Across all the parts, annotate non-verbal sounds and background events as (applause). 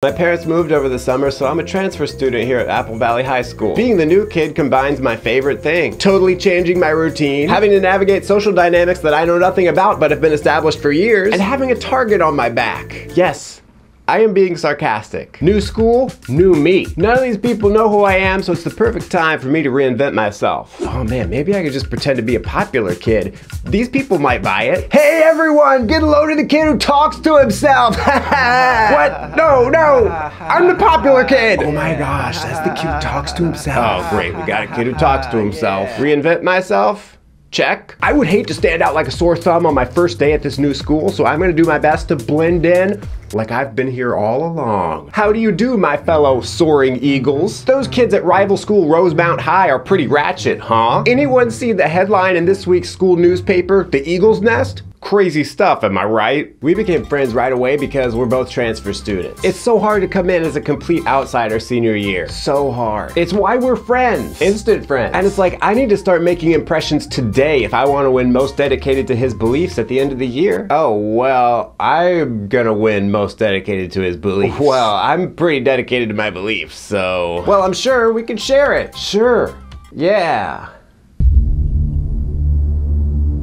My parents moved over the summer, so I'm a transfer student here at Apple Valley High School. Being the new kid combines my favorite thing, totally changing my routine, having to navigate social dynamics that I know nothing about but have been established for years, and having a target on my back. Yes, I am being sarcastic. New school, new me. None of these people know who I am, so it's the perfect time for me to reinvent myself. Oh man, maybe I could just pretend to be a popular kid. These people might buy it. Hey everyone, get a load of the kid who talks to himself. (laughs) what? No, no, I'm the popular kid. Oh my gosh, that's the kid who talks to himself. Oh great, we got a kid who talks to himself. Reinvent myself? Check. I would hate to stand out like a sore thumb on my first day at this new school, so I'm gonna do my best to blend in like I've been here all along. How do you do, my fellow soaring eagles? Those kids at rival school Rosemount High are pretty ratchet, huh? Anyone see the headline in this week's school newspaper, The Eagle's Nest? Crazy stuff, am I right? We became friends right away because we're both transfer students. It's so hard to come in as a complete outsider senior year. So hard. It's why we're friends. Instant friends. And it's like, I need to start making impressions today if I want to win most dedicated to his beliefs at the end of the year. Oh, well, I'm gonna win most dedicated to his beliefs. Well, I'm pretty dedicated to my beliefs, so. Well, I'm sure we can share it. Sure. Yeah.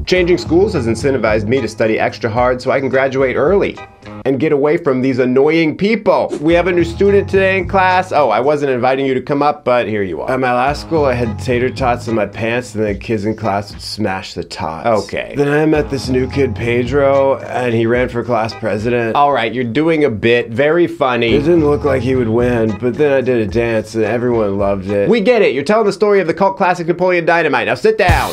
Changing schools has incentivized me to study extra hard so I can graduate early and get away from these annoying people. We have a new student today in class. Oh, I wasn't inviting you to come up, but here you are. At my last school, I had tater tots in my pants and the kids in class would smash the tots. Okay. Then I met this new kid, Pedro, and he ran for class president. All right, you're doing a bit, very funny. It didn't look like he would win, but then I did a dance and everyone loved it. We get it. You're telling the story of the cult classic Napoleon Dynamite. Now sit down.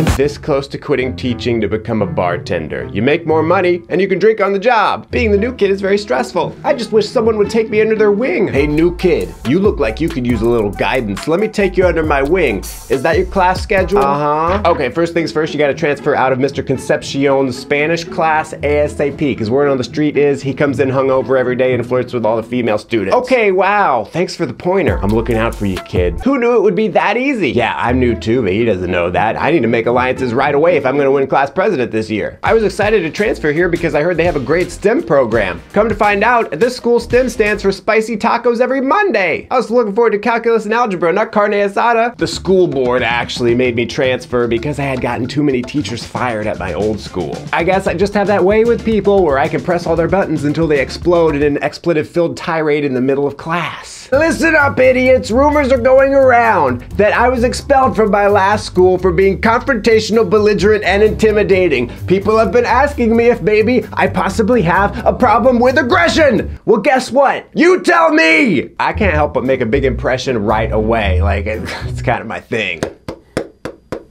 I'm this close to quitting teaching to become a bartender. You make more money and you can drink on the job. Being the new kid is very stressful. I just wish someone would take me under their wing. Hey, new kid, you look like you could use a little guidance. Let me take you under my wing. Is that your class schedule? Uh huh. Okay, first things first, you gotta transfer out of Mr. Concepcion's Spanish class ASAP, because word on the street is he comes in hungover every day and flirts with all the female students. Okay, wow. Thanks for the pointer. I'm looking out for you, kid. Who knew it would be that easy? Yeah, I'm new too, but he doesn't know that. I need to make alliances right away if I'm gonna win class president this year. I was excited to transfer here because I heard they have a great STEM program. Come to find out, at this school STEM stands for spicy tacos every Monday. I was looking forward to calculus and algebra, not carne asada. The school board actually made me transfer because I had gotten too many teachers fired at my old school. I guess I just have that way with people where I can press all their buttons until they explode in an expletive-filled tirade in the middle of class. Listen up, idiots! Rumors are going around that I was expelled from my last school for being confrontational, belligerent, and intimidating. People have been asking me if maybe I possibly have a problem with aggression. Well, guess what? You tell me! I can't help but make a big impression right away. Like, (laughs) it's kind of my thing.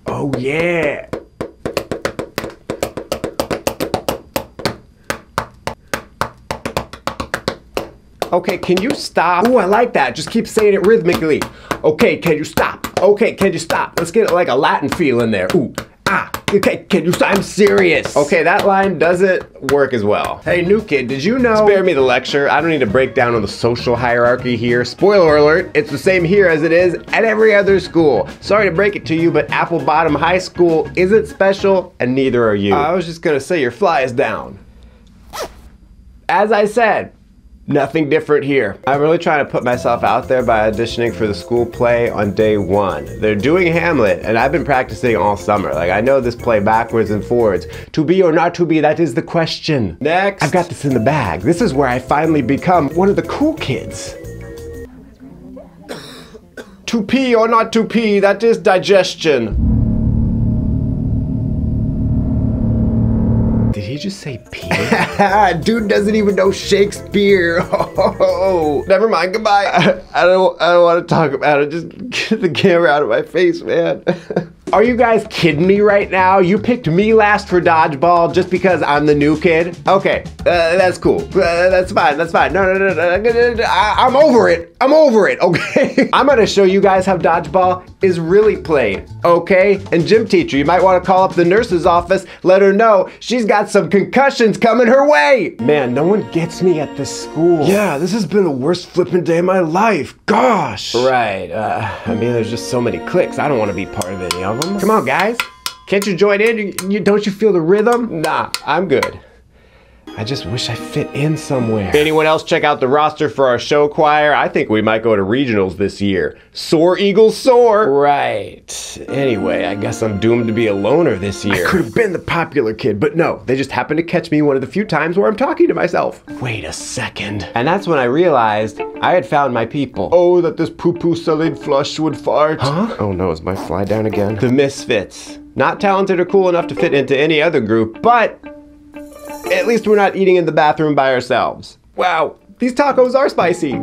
Oh, yeah. Okay, can you stop? Ooh, I like that. Just keep saying it rhythmically. Okay, can you stop? Okay, can you stop? Let's get like a Latin feel in there. Ooh, ah. Okay, can you stop? I'm serious. Okay, that line doesn't work as well. Hey, new kid, did you know? Spare me the lecture. I don't need to break down on the social hierarchy here. Spoiler alert, it's the same here as it is at every other school. Sorry to break it to you, but Apple Bottom High School isn't special, and neither are you. I was just gonna say your fly is down. As I said, Nothing different here. I'm really trying to put myself out there by auditioning for the school play on day one. They're doing Hamlet, and I've been practicing all summer. Like, I know this play backwards and forwards. To be or not to be, that is the question. Next. I've got this in the bag. This is where I finally become one of the cool kids. (coughs) to pee or not to pee, that is digestion. (laughs) Dude doesn't even know Shakespeare. (laughs) Oh, never mind. Goodbye. I, (laughs) I don't. I don't want to talk about it. Just get the camera out of my face, man. Are you guys kidding me right now? You picked me last for dodgeball just because I'm the new kid? Okay, uh, that's cool. Uh, that's fine. That's fine. No, no, no, no. I, I'm over it. I'm over it. (laughs) Okay. I'm gonna show you guys how dodgeball is really played. Okay. And gym teacher, you might want to call up the nurse's office. Let her know she's got some concussions coming her way. Man, no one gets me at this school. Yeah, this has been the worst flipping day of my life. Gosh. Right. Uh, I mean, there's just so many clicks. I don't want to be part of any of them. Come on, guys. Can't you join in? You, you, don't you feel the rhythm? Nah, I'm good. I just wish I fit in somewhere. Anyone else check out the roster for our show choir? I think we might go to regionals this year. Soar Eagles soar! Right. Anyway, I guess I'm doomed to be a loner this year. I could have been the popular kid, but no, they just happened to catch me one of the few times where I'm talking to myself. Wait a second. And that's when I realized I had found my people. Oh, that this poo-poo salad flush would fart. Huh? Oh no, is my fly down again? The Misfits. Not talented or cool enough to fit into any other group, but at least we're not eating in the bathroom by ourselves. Wow, these tacos are spicy.